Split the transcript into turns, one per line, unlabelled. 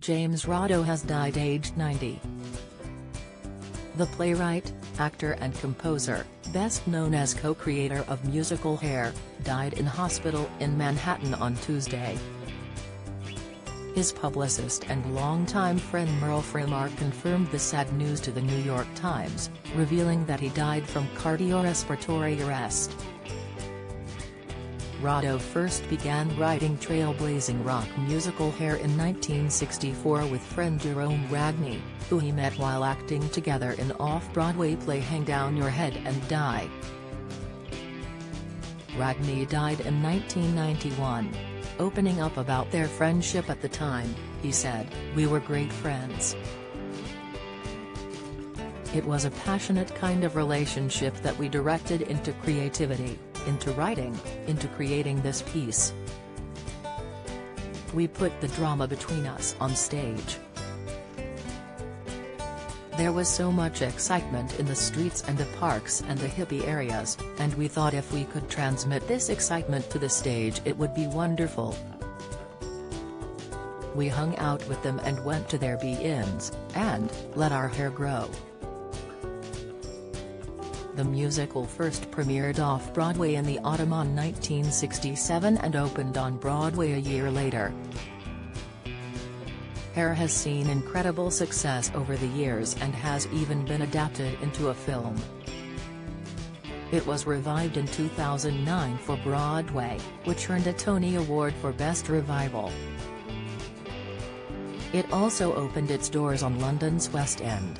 James Rado has died aged 90. The playwright, actor and composer, best known as co-creator of musical Hair, died in hospital in Manhattan on Tuesday. His publicist and longtime friend Merle Frimark confirmed the sad news to the New York Times, revealing that he died from cardiorespiratory arrest. Rado first began writing trailblazing rock musical Hair in 1964 with friend Gerome Ragni, who he met while acting together in off-Broadway play Hang Down Your Head and Die. Ragni died in 1991. Opening up about their friendship at the time, he said, We were great friends. It was a passionate kind of relationship that we directed into creativity into writing, into creating this piece. We put the drama between us on stage. There was so much excitement in the streets and the parks and the hippie areas, and we thought if we could transmit this excitement to the stage it would be wonderful. We hung out with them and went to their be-ins, and, let our hair grow. The musical first premiered off-Broadway in the autumn on 1967 and opened on Broadway a year later. Hair has seen incredible success over the years and has even been adapted into a film. It was revived in 2009 for Broadway, which earned a Tony Award for Best Revival. It also opened its doors on London's West End.